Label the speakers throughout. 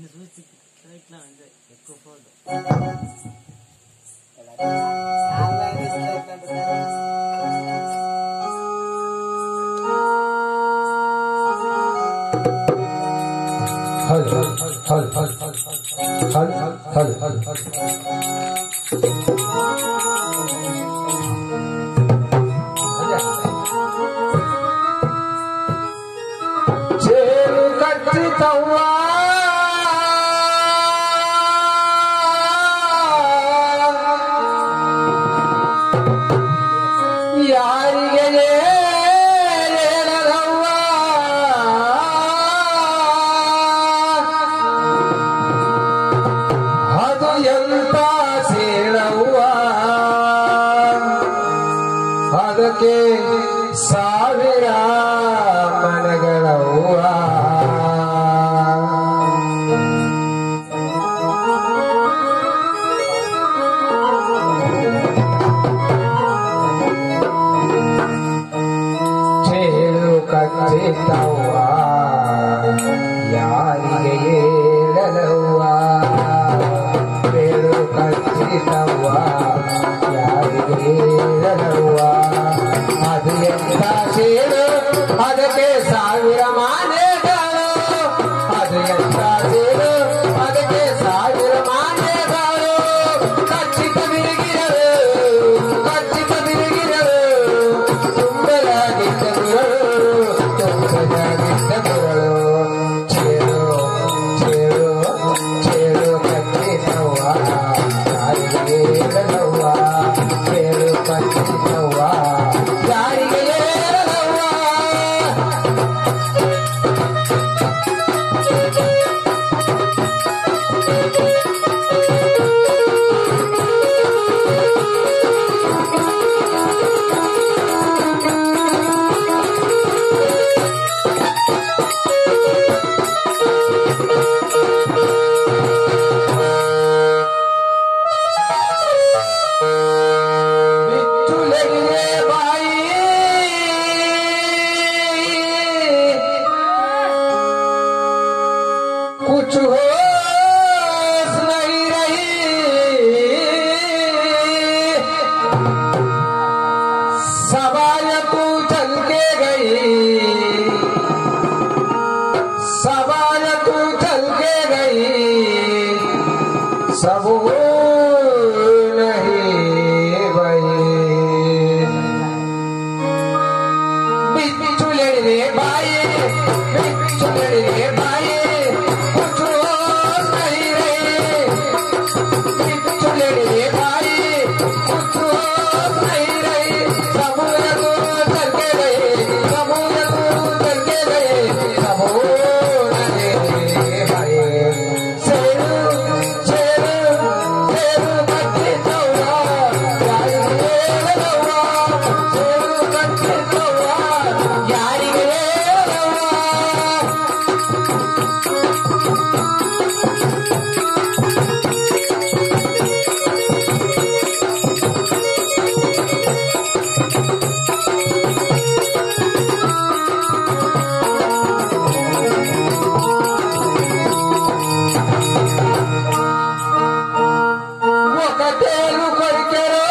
Speaker 1: இந்த சுவிட்ச் லைட்லாம் வந்து எக்கோ போகுது
Speaker 2: हल हल हल हल हल हल हल हल हुआ কে Oh. will. ಕೇಳು ಕೊಡ್ತಾರೋ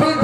Speaker 2: 우리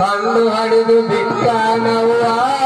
Speaker 2: ಕಂಡು ಹಡಿದು ಬಿಟ್ಟ ನವ್ವಾ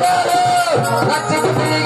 Speaker 2: Let's